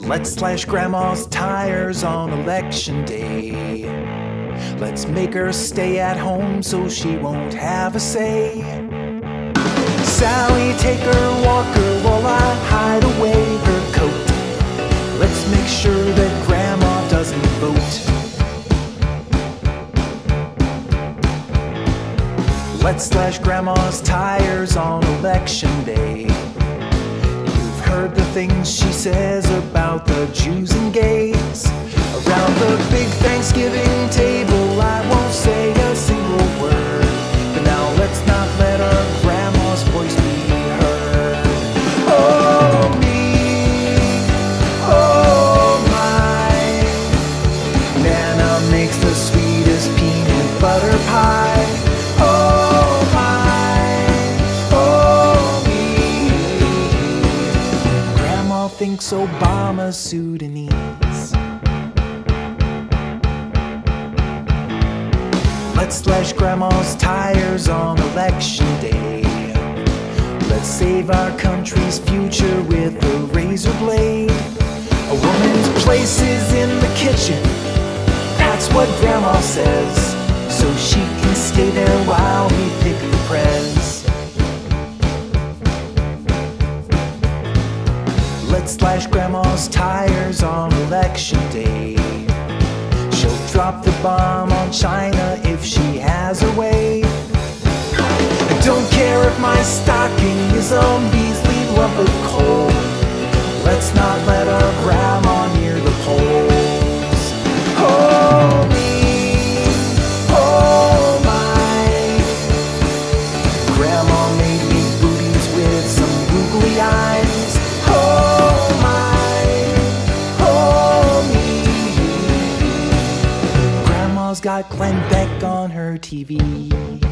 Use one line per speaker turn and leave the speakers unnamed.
Let's slash grandma's tires on election day. Let's make her stay at home so she won't have a say. Sally, take her walker while I hide away her coat. Let's make sure Let's slash grandma's tires on election day. You've heard the things she says about the Jews and gays. Around the big Thanksgiving table, I won't say a single word. But now let's not let our grandma's voice be heard. Oh, me. Oh, my. Nana makes the sweetest peanut butter pie. Thinks Obama's Sudanese. Let's slash grandma's tires on election day. Let's save our country's future with a razor blade. A woman's place is in the kitchen. That's what grandma says. So she slash grandma's tires on election day. She'll drop the bomb on China if she has her way. I don't care if my stocking is a measly lump of coal. Let's not let our grandma near the polls. Oh me, oh my. Grandma made me booties with some googly eyes. Grandma's got Glenn Beck on her TV.